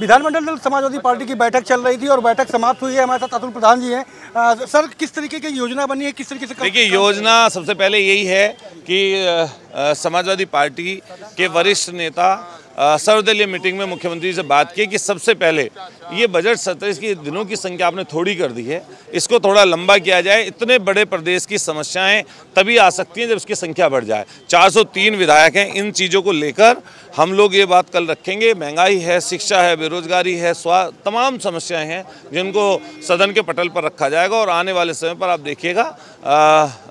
विधानमंडल समाजवादी पार्टी की बैठक चल रही थी और बैठक समाप्त हुई है। हमारे साथ अतुल प्रधान जी हैं। सर, किस तरीके की योजना बनी है? किस तरीके से देखिए, योजना सबसे पहले यही है कि समाजवादी पार्टी के वरिष्ठ नेता सर्वदलीय मीटिंग में मुख्यमंत्री से बात की कि सबसे पहले ये बजट सत्र इसकी दिनों की संख्या आपने थोड़ी कर दी है। इसको थोड़ा लंबा किया जाए। इतने बड़े प्रदेश की समस्याएँ तभी आ सकती हैं जब उसकी संख्या बढ़ जाए। 403 विधायक हैं। इन चीज़ों को लेकर हम लोग ये बात कल रखेंगे। महँगाई है, शिक्षा है, बेरोजगारी है, स्वा, तमाम समस्याएँ हैं जिनको सदन के पटल पर रखा जाएगा और आने वाले समय पर आप देखिएगा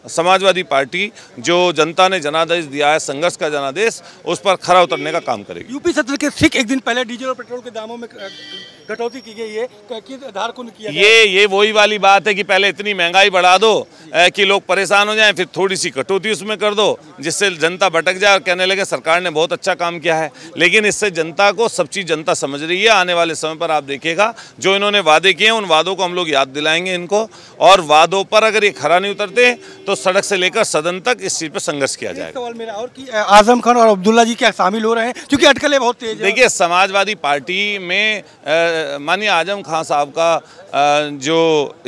समाजवादी पार्टी जो जनता ने जनादेश दिया है संघर्ष का जनादेश उस पर खरा उतरने का काम करेगी। यूपी सत्र के ठीक एक दिन पहले डीजल और पेट्रोल के दामों में कटौती की गई है। किस आधार को किया ये ये वही वाली बात है कि पहले इतनी महँगाई बढ़ा दो कि लोग परेशान हो जाएँ फिर थोड़ी सी कटौती उसमें कर दो जिससे जनता भटक जाए और कहने लगे सरकार ने बहुत अच्छा काम किया है। लेकिन इससे जनता को सब चीज़ जनता समझ रही है आने वाले समय पर आप देखिएगा जो इन्होंने वादे किए हैं उन वादों को हम लोग याद दिलाएँगे इनको। और वादों पर अगर ये खरा नहीं उतरते तो सड़क से लेकर सदन तक इस चीज़ पर संघर्ष किया जाएगा। सवाल मेरा और कि आज़म खान और अब्दुल्ला जी क्या शामिल हो रहे हैं? क्योंकि अटकलें बहुत तेज देखिए समाजवादी पार्टी में माननीय आज़म खान साहब का जो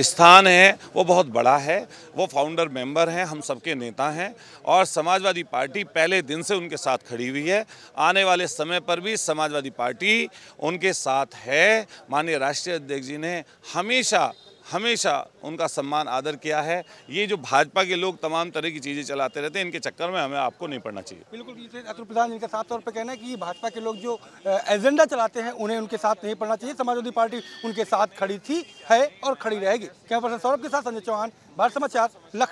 स्थान है वो बहुत बड़ा है। वो फाउंडर मेंबर हैं, हम सबके नेता हैं और समाजवादी पार्टी पहले दिन से उनके साथ खड़ी हुई है। आने वाले समय पर भी समाजवादी पार्टी उनके साथ है। माननीय राष्ट्रीय अध्यक्ष जी ने हमेशा हमेशा उनका सम्मान, आदर किया है। ये जो भाजपा के लोग तमाम तरह की चीज़ें चलाते रहते हैं, इनके चक्कर में हमें आपको नहीं पड़ना चाहिए। बिल्कुल अतुल प्रधान इनका साफ़ तौर पर कहना है कि भाजपा के लोग जो एजेंडा चलाते हैं, उन्हें उनके साथ नहीं पड़ना चाहिए। समाजवादी पार्टी उनके साथ खड़ी थी, है और खड़ी रहेगी। कैमरा पर्सन सौरभ के साथ संजय चौहान, भारत समाचार, लखनऊ।